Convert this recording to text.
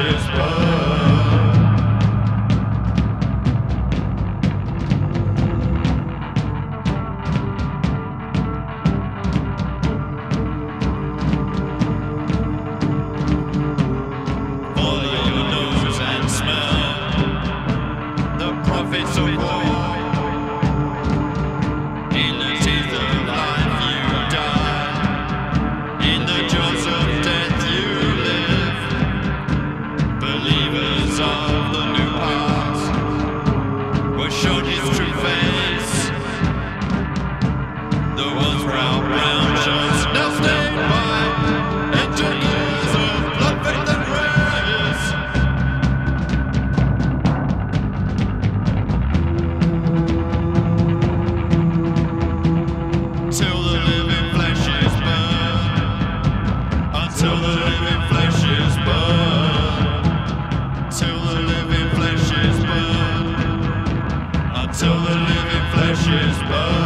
It's blood. on. so the living flesh is burned.